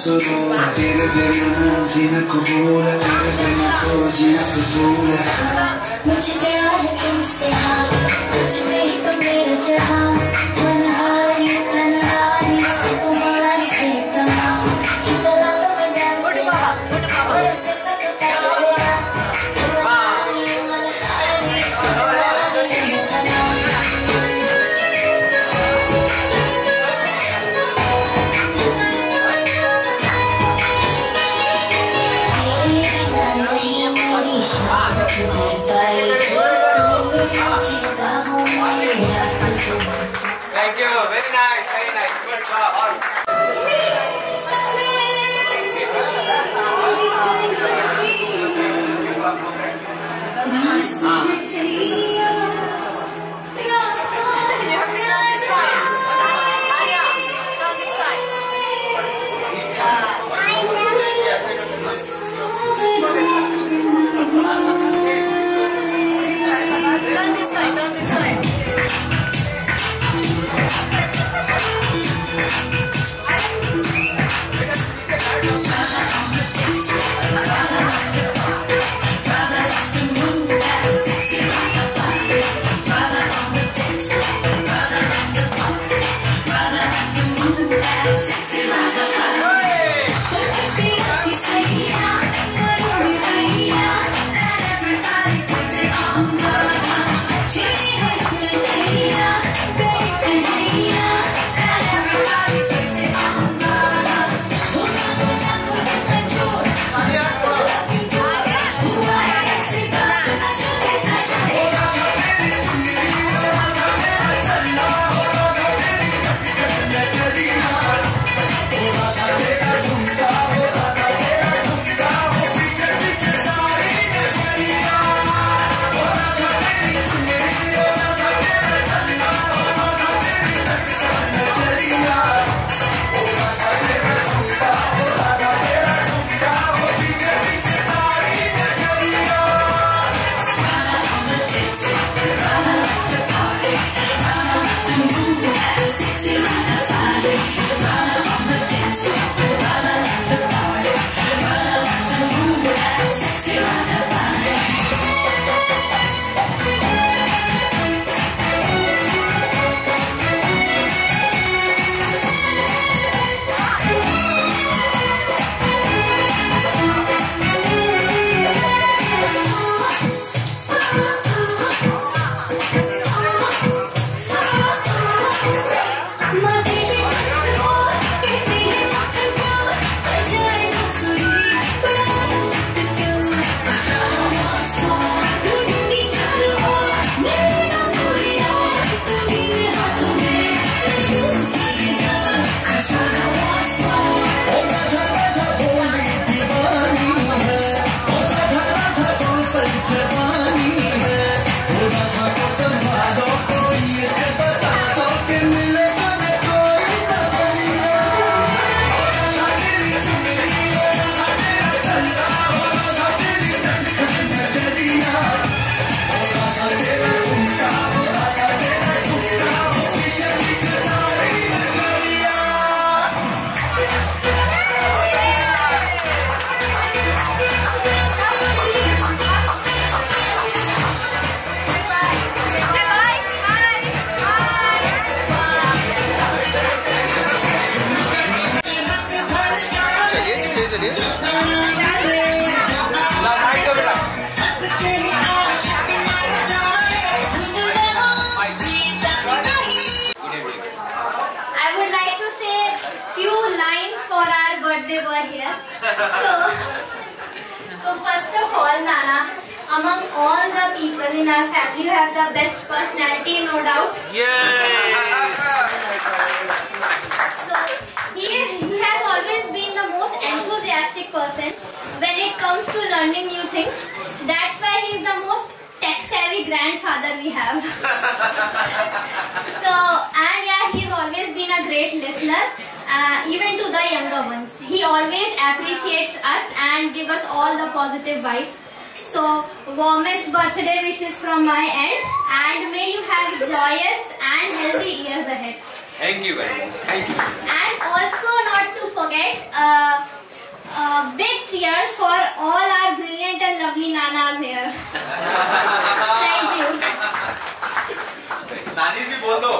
solura eu un'angina comune Periferi un'angina fusura मुझे क्या है तुमसे हाँ कुछ भी तो मेरा जहाँ So, so first of all, Nana, among all the people in our family, you have the best personality, no doubt. Yay! So he, he has always been the most enthusiastic person when it comes to learning new things. That's why he is the most tech savvy grandfather we have. so and yeah, he's always been a great listener. Uh, even to the younger ones. He always appreciates us and give us all the positive vibes. So warmest birthday wishes from my end and may you have joyous and healthy years ahead. Thank you very much. Thank you. And also not to forget, uh, uh, big cheers for all our brilliant and lovely nanas here. Thank you. नानी भी बोल दो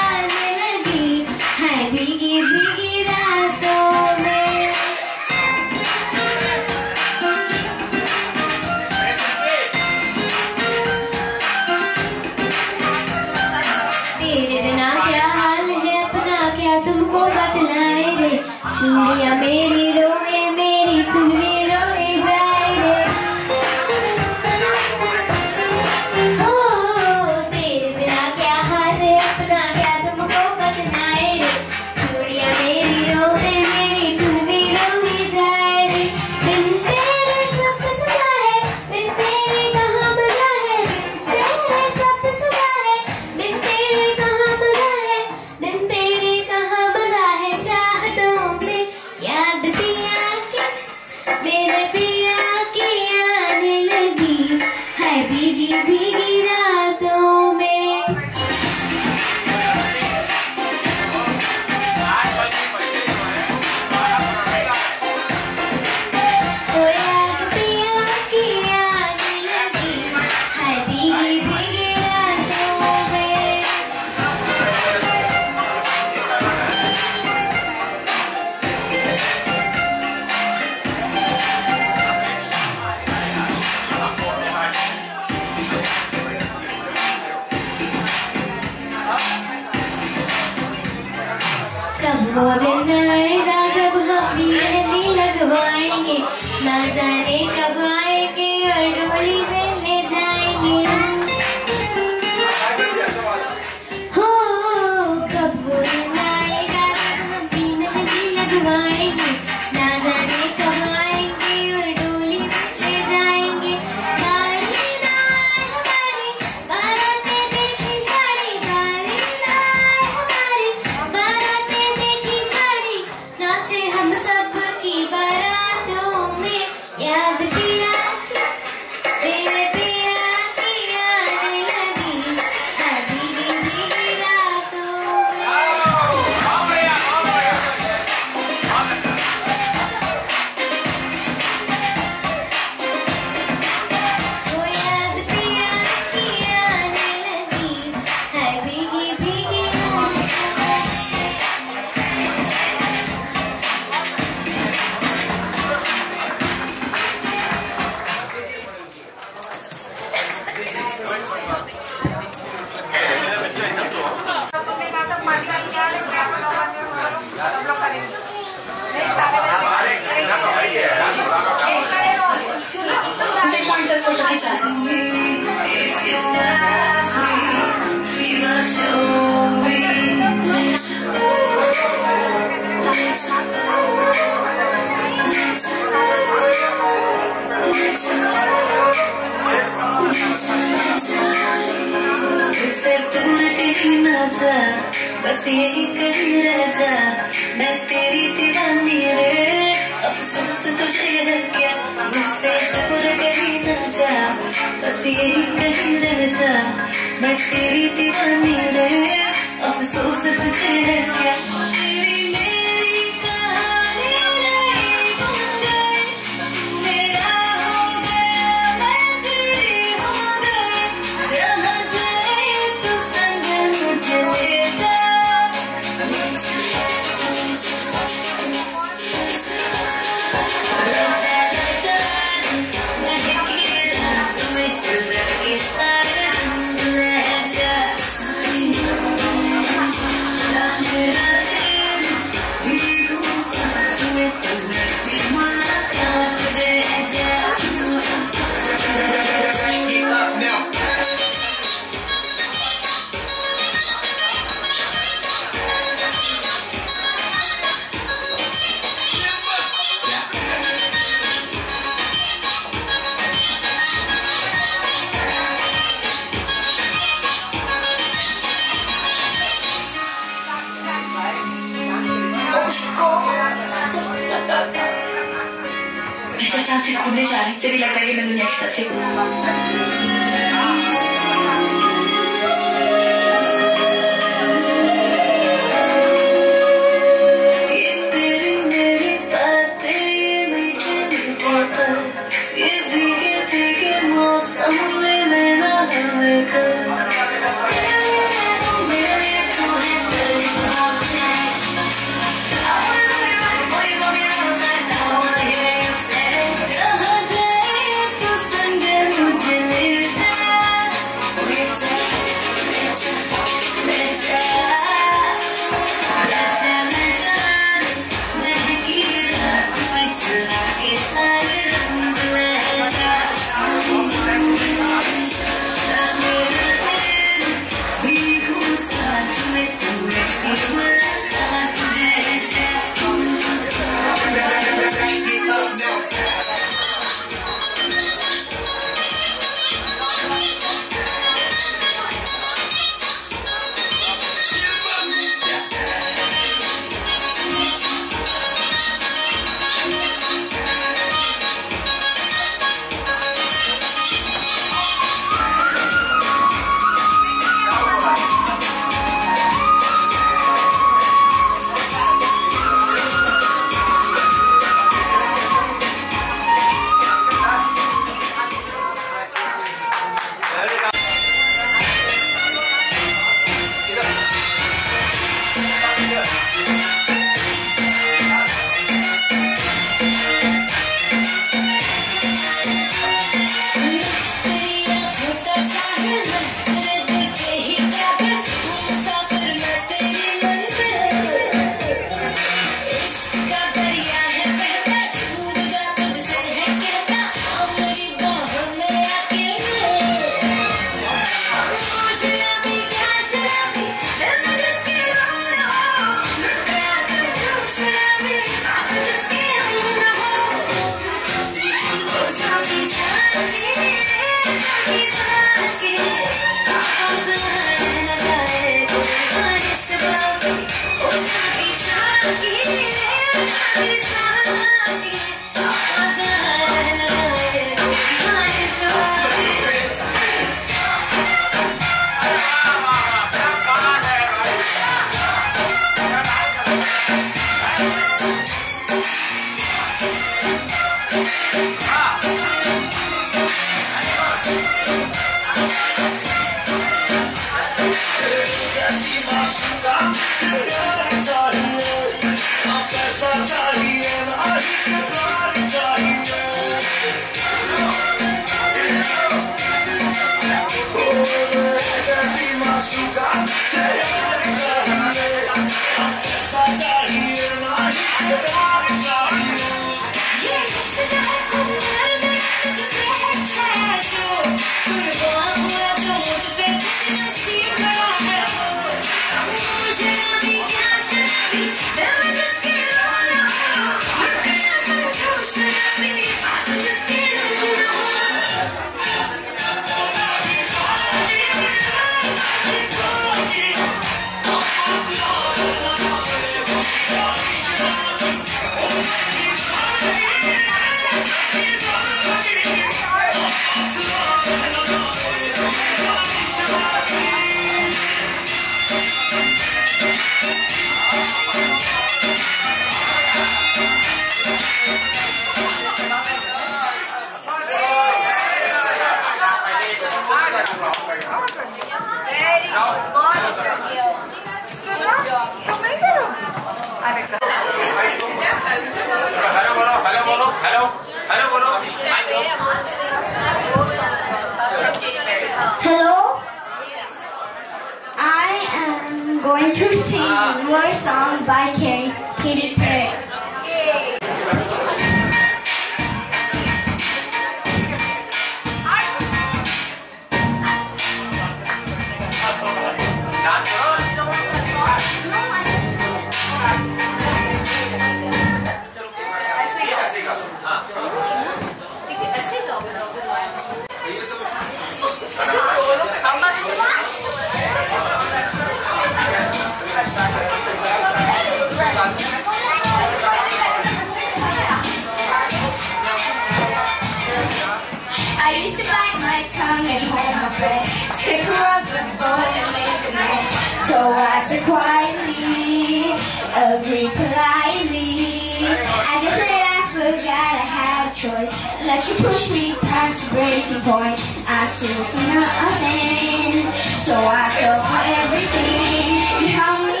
that you push me past the breaking point. I stood for nothing, so I fell for everything. You helped me.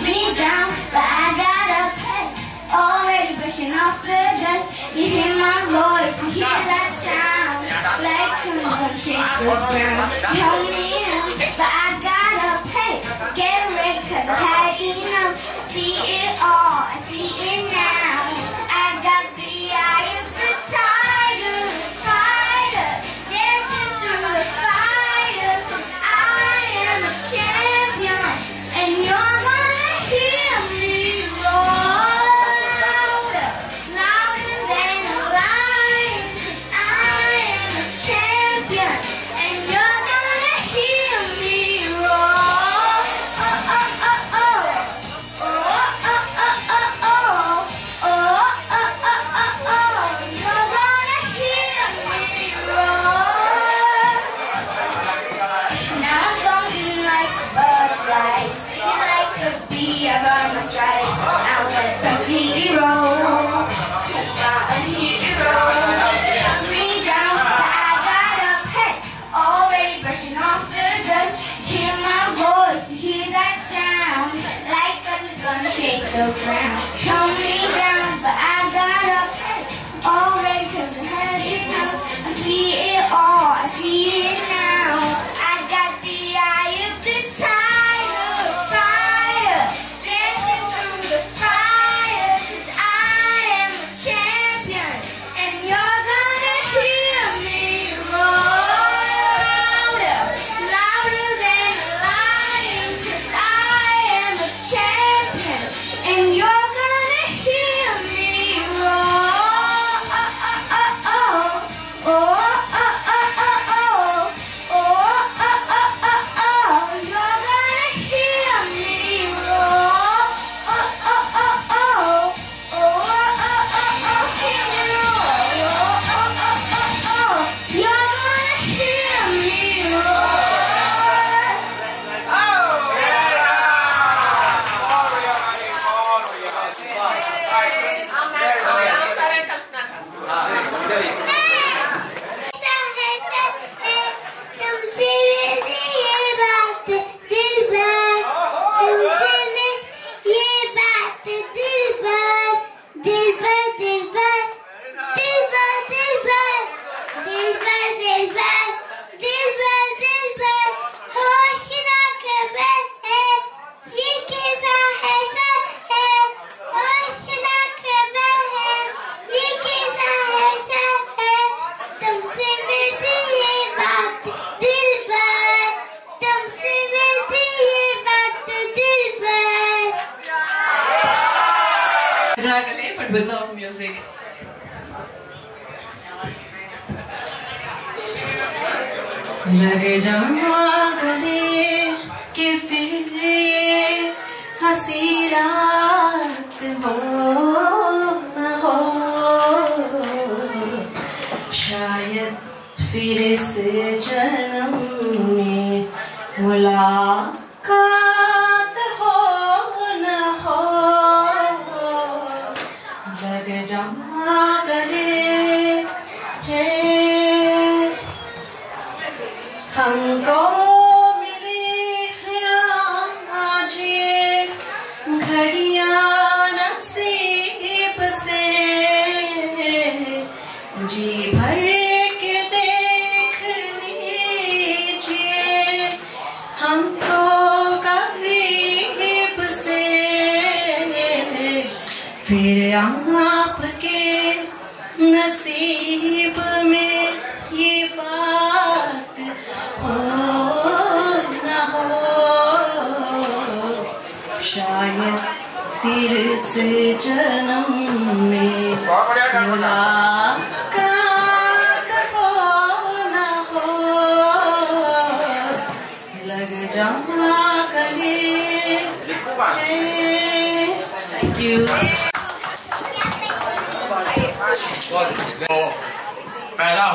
Me down, but I got up. Hey, already brushing off the dust. You hear my voice, you hear that sound. Like I'm shake the ground. You helped me out, but I got Get ready, cause I didn't know. See it all, I see it now. with without music. लगे जाऊँगा गले के फिर ये हँसी हो हो शायद फिर से जन्म में मुला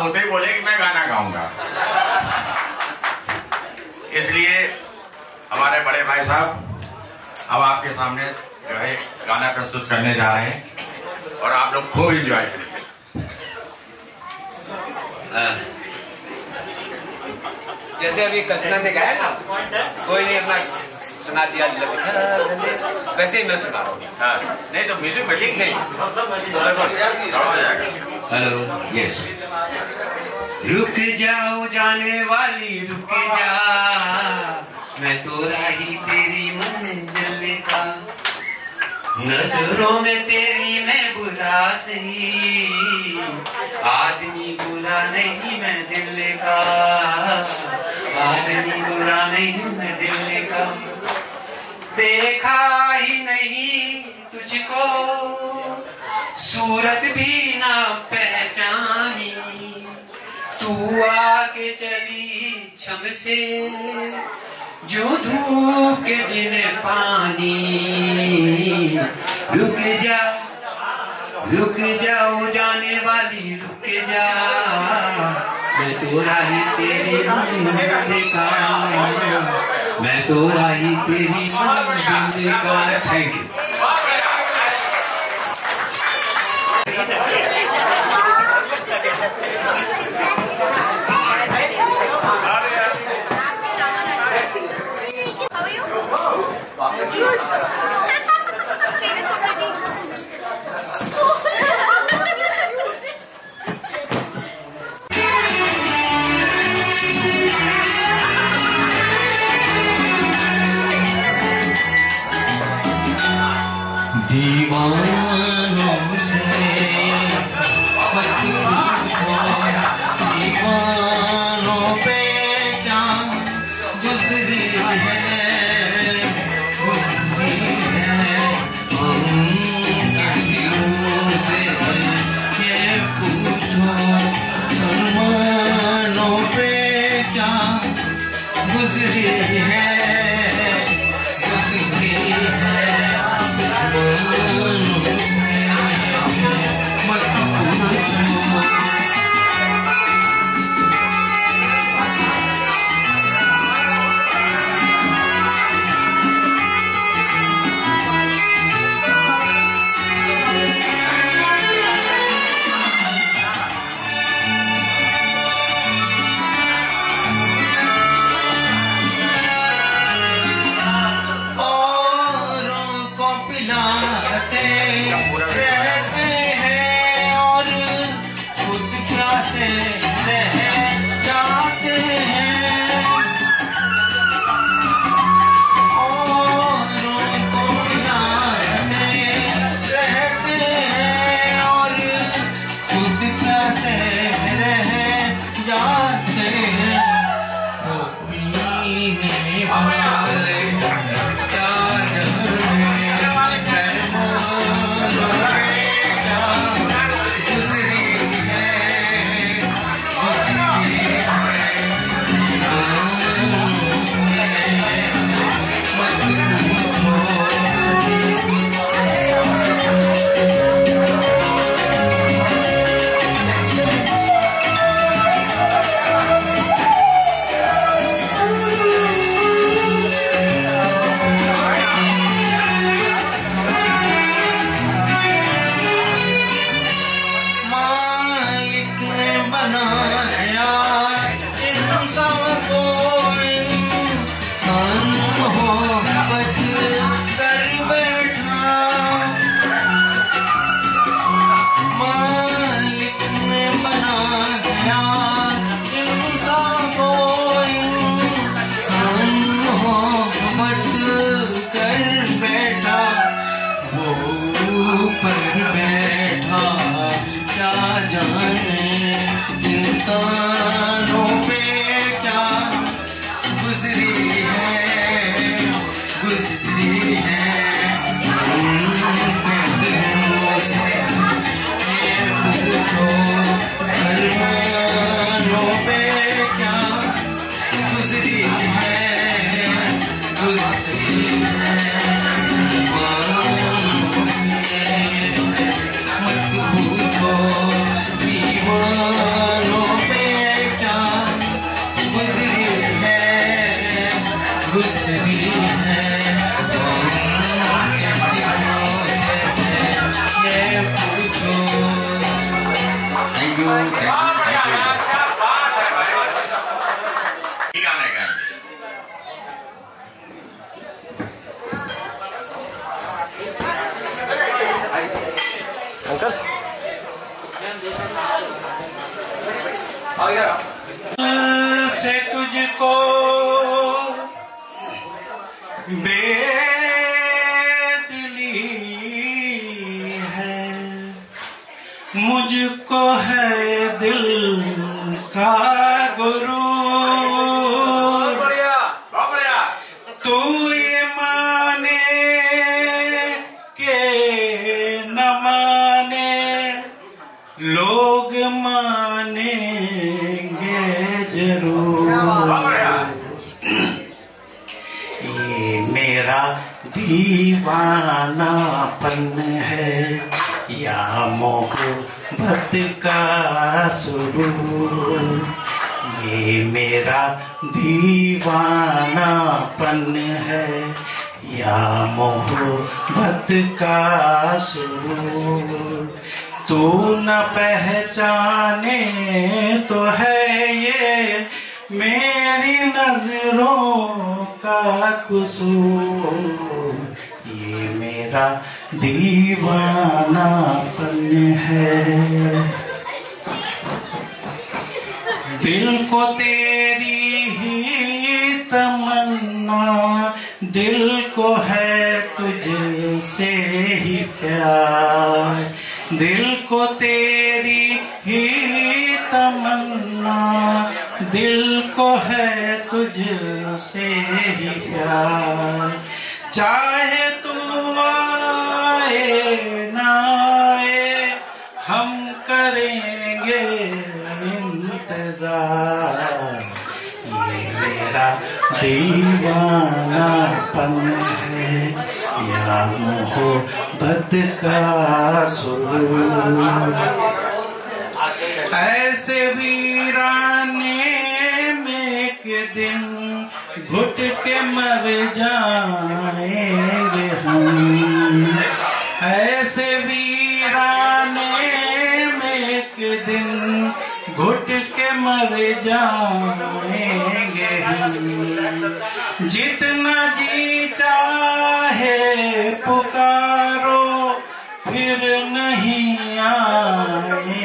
होते ही बोले कि मैं गाना गाऊँगा। इसलिए हमारे बड़े भाई साहब अब आपके सामने जो है गाना प्रस्तुत करने जा रहे हैं और आप लोग खूब इंजॉय करेंगे। जैसे अभी कल्पना ने गाया ना कोई नहीं अपना सुना दिया वैसे ही मैं सुना रहा हूँ। हाँ, नहीं तो म्यूज़िक बैठिंग नहीं। थोड़ा हो हेलो यस रुक जाओ जाने वाली, रुक जा। मैं तो राही तेरी मंजिल का। नज़रों में तेरी मैं बुरा सही। आदमी बुरा नहीं मैं दिल का। आदमी बुरा नहीं मैं दिल का। देखा ही नहीं तुझको, सूरत भी ना पहचानी। तू आके चली छम से, जो धूप के दिन पानी। रुक जा, रुक जाओ जाने वाली, रुक जा। मैं तो राही तेरी का मैं तो राही तेरी का thank you Oh, fuck. Yeah. से तुझको बेदली है। मुझको है दिल या मोहब्बत का सुरूर ये मेरा दीवानापन है। या मोहब्बत का सुरूर तू न पहचाने तो है ये मेरी नज़रों का कसूर। ये मेरा दीवानापन है। दिल को तेरी ही तमन्ना, दिल को है तुझसे ही प्यार। दिल को तेरी ही तमन्ना, दिल को है तुझसे ही प्यार। चाहे तू आए दीवानापन है, या मोहब्बत का सुर। ऐसे वीराने में एक दिन घुट के मर जाएँगे हम। ऐसे वीराने में एक दिन घुट के मर हम जितना जी चाहे पुकारो फिर नहीं आएँगे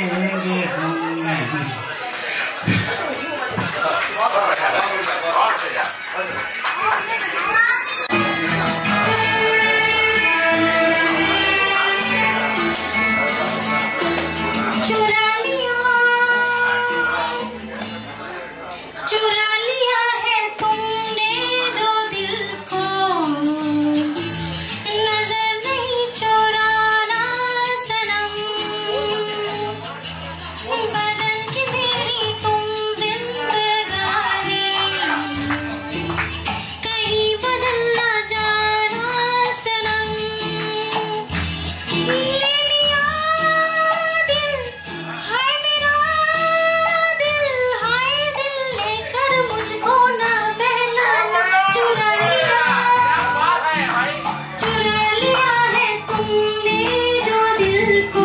Angelico.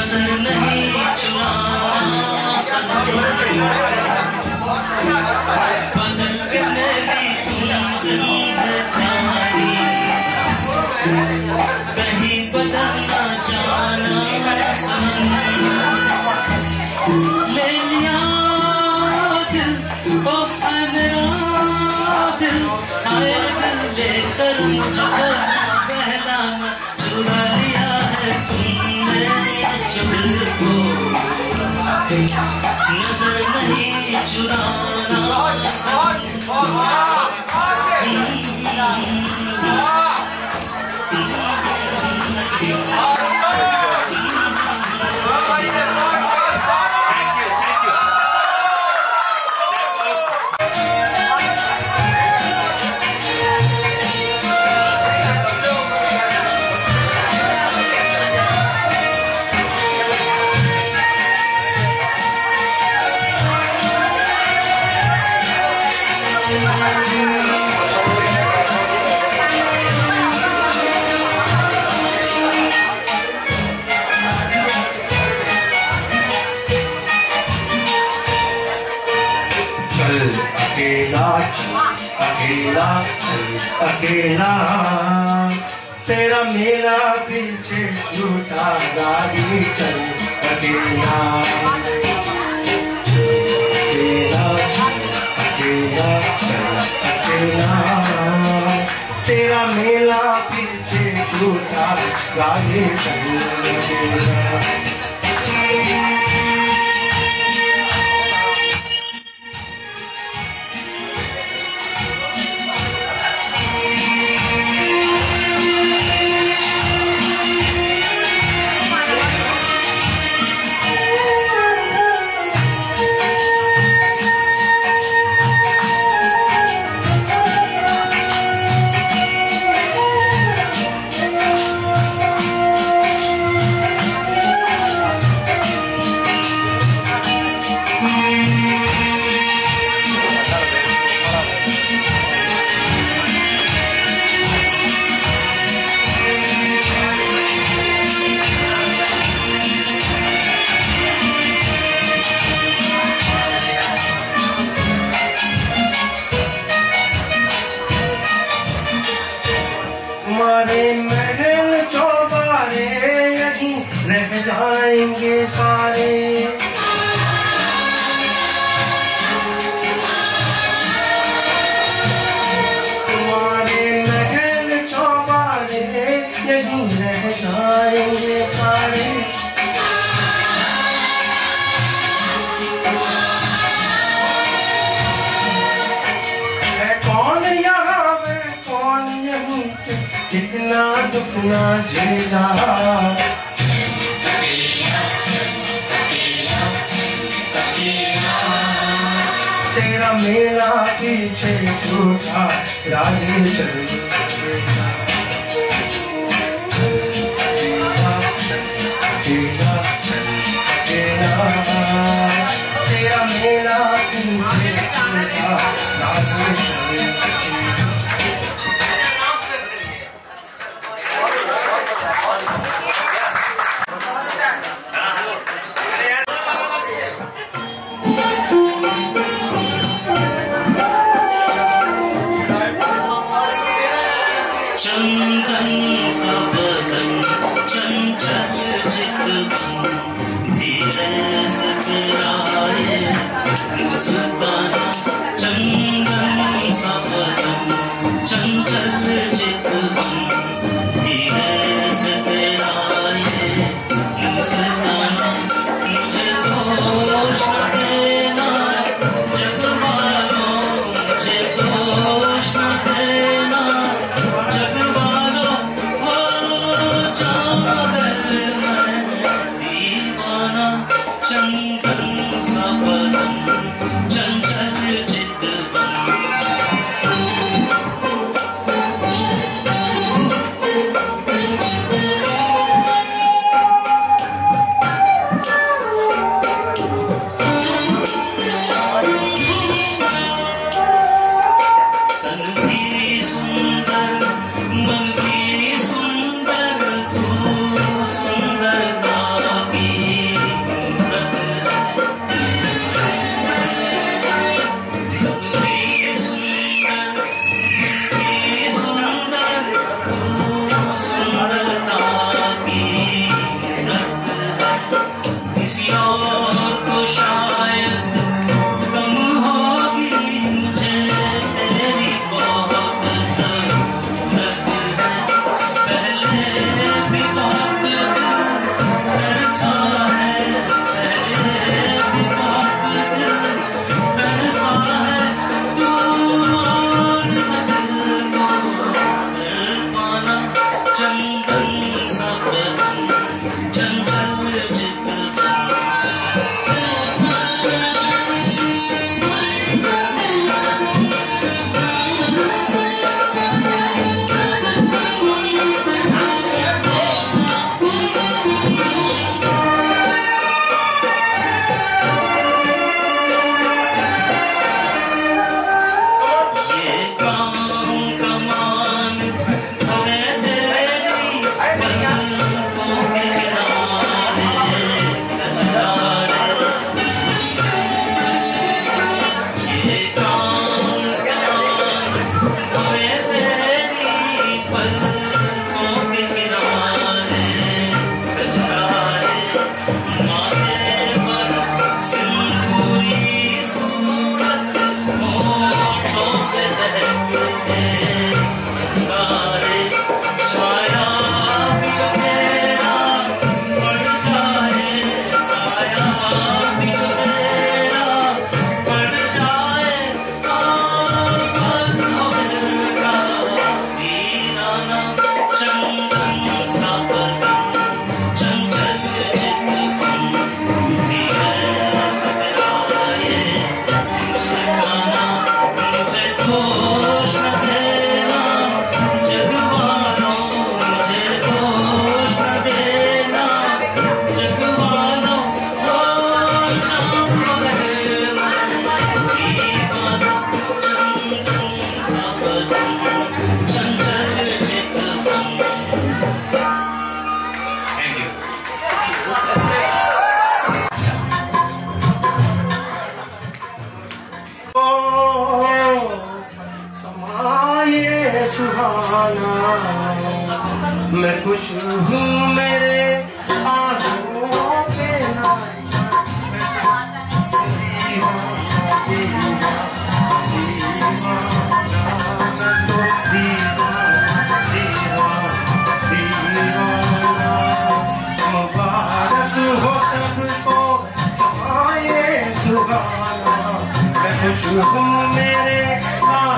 नजर नहीं चुरा सकते मेरा अकेला, तेरा मेला पीछे झूठा गाड़ी चल अकेला। अकेला अकेला तेरा मेला पीछे झूठा गाड़ी चल अकेला। जीना जीना। तेरा मेला पीछे छूटा राधे चलना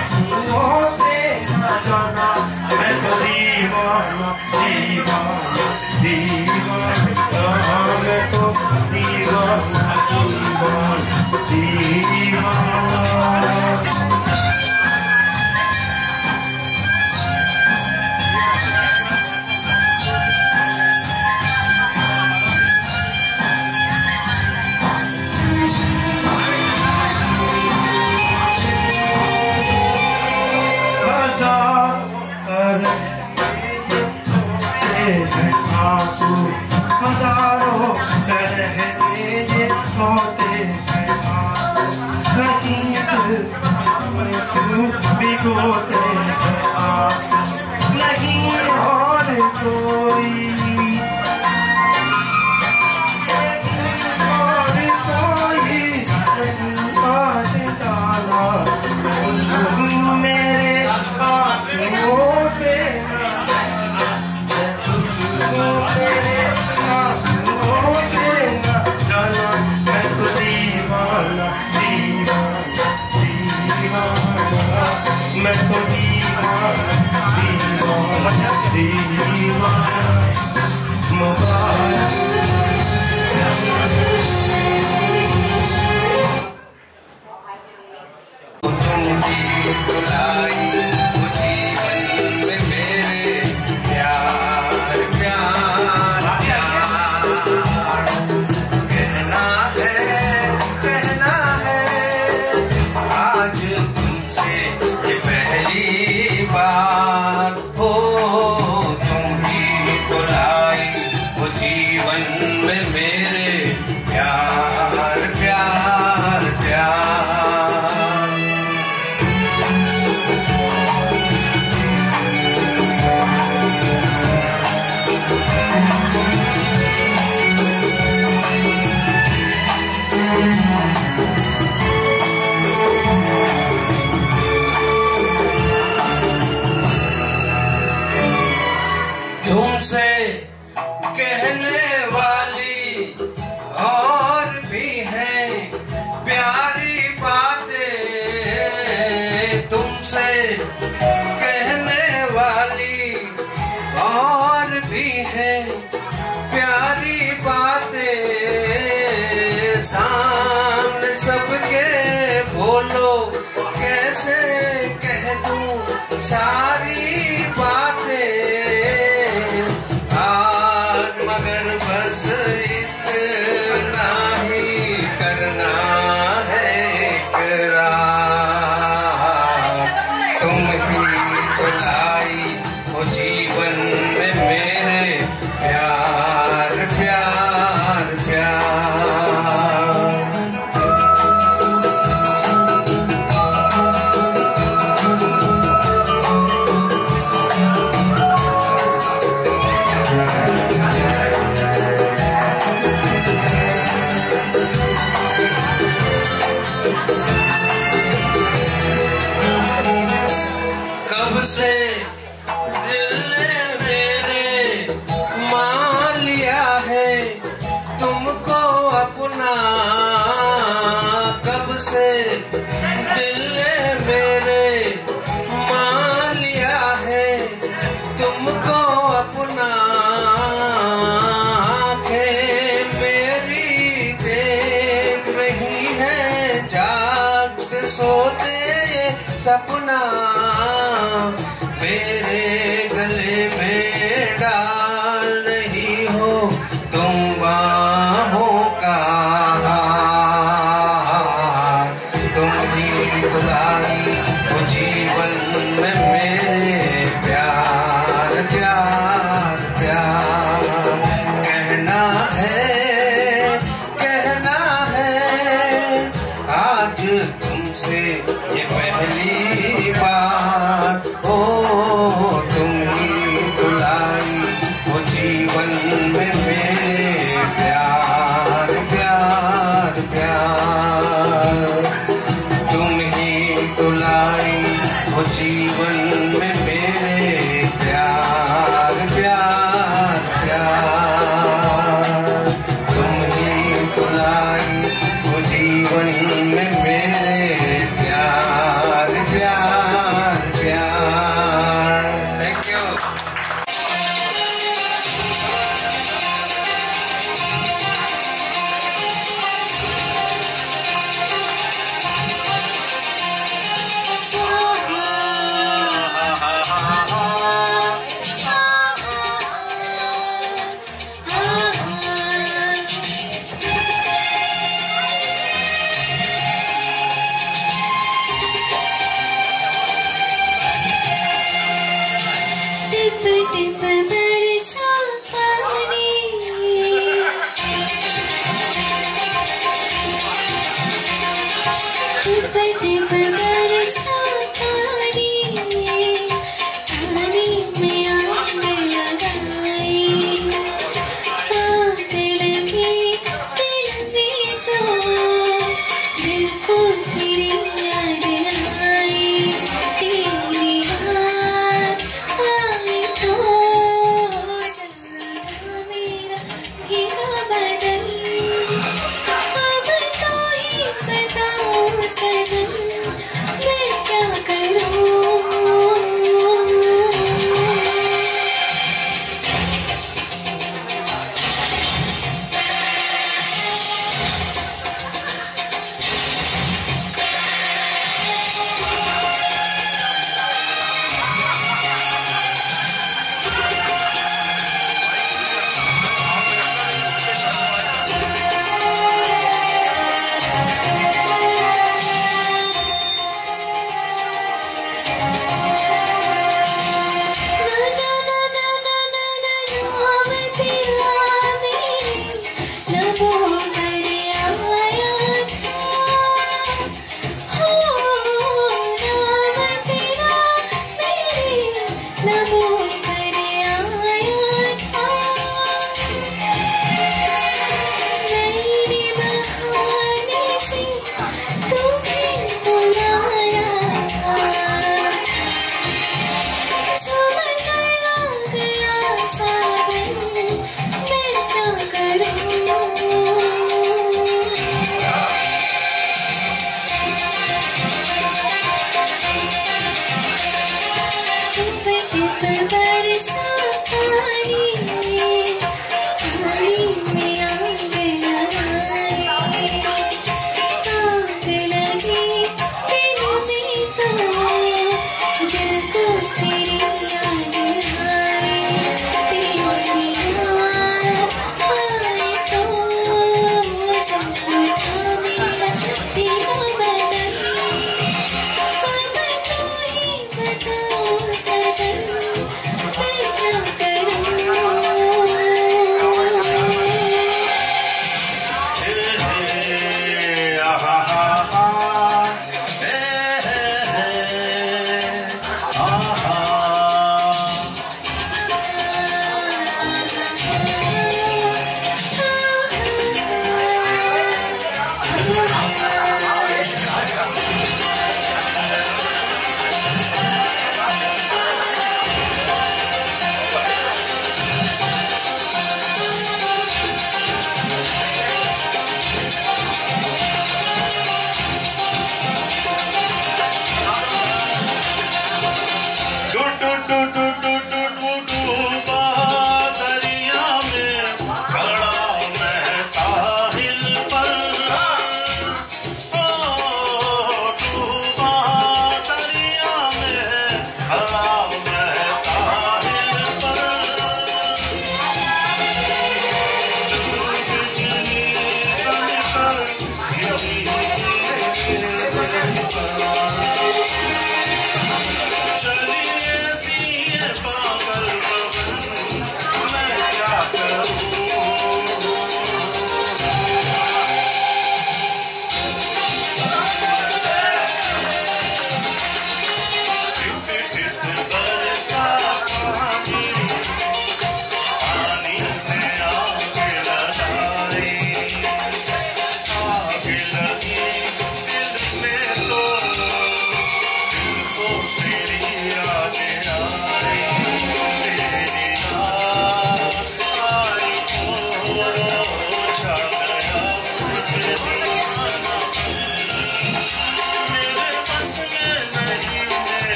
आंसुओं पे न जाना मैं করতে